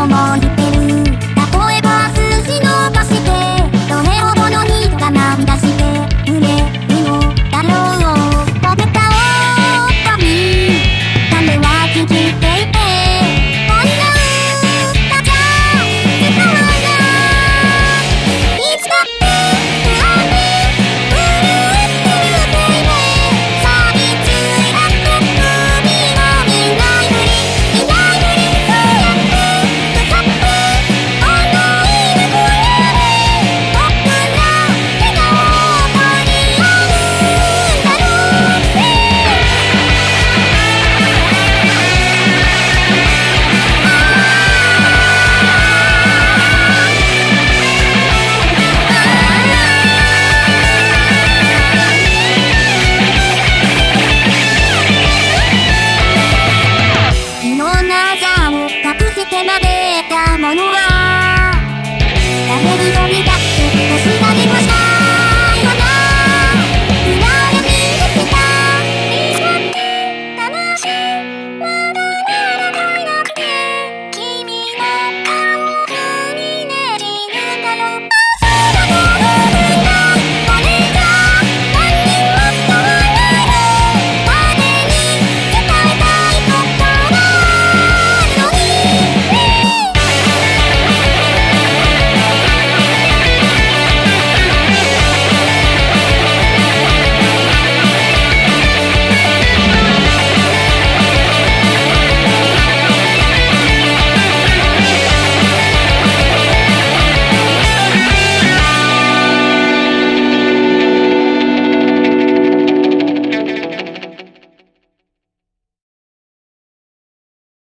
come on.